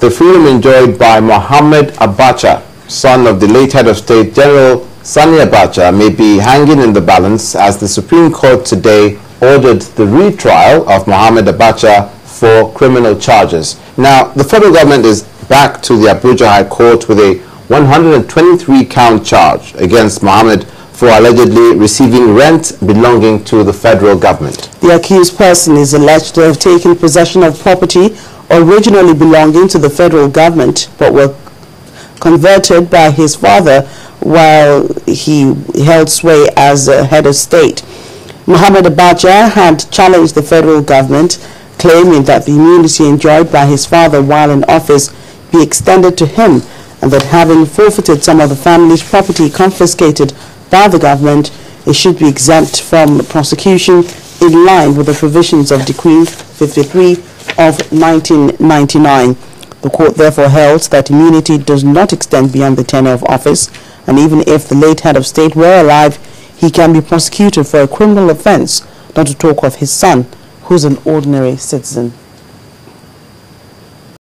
the freedom enjoyed by Mohammed Abacha, son of the late head of state General Sani Abacha, may be hanging in the balance as the Supreme Court today ordered the retrial of Mohammed Abacha for criminal charges. Now, the federal government is back to the Abuja High Court with a 123 count charge against Mohammed for allegedly receiving rent belonging to the federal government. The accused person is alleged to have taken possession of property originally belonging to the federal government but were converted by his father while he held sway as head of state. Mohammed Abacha had challenged the federal government, claiming that the immunity enjoyed by his father while in office be extended to him and that having forfeited some of the family's property confiscated by the government, it should be exempt from prosecution in line with the provisions of Decree 53 of 1999. The court therefore held that immunity does not extend beyond the tenure of office, and even if the late head of state were alive, he can be prosecuted for a criminal offense, not to talk of his son, who's an ordinary citizen.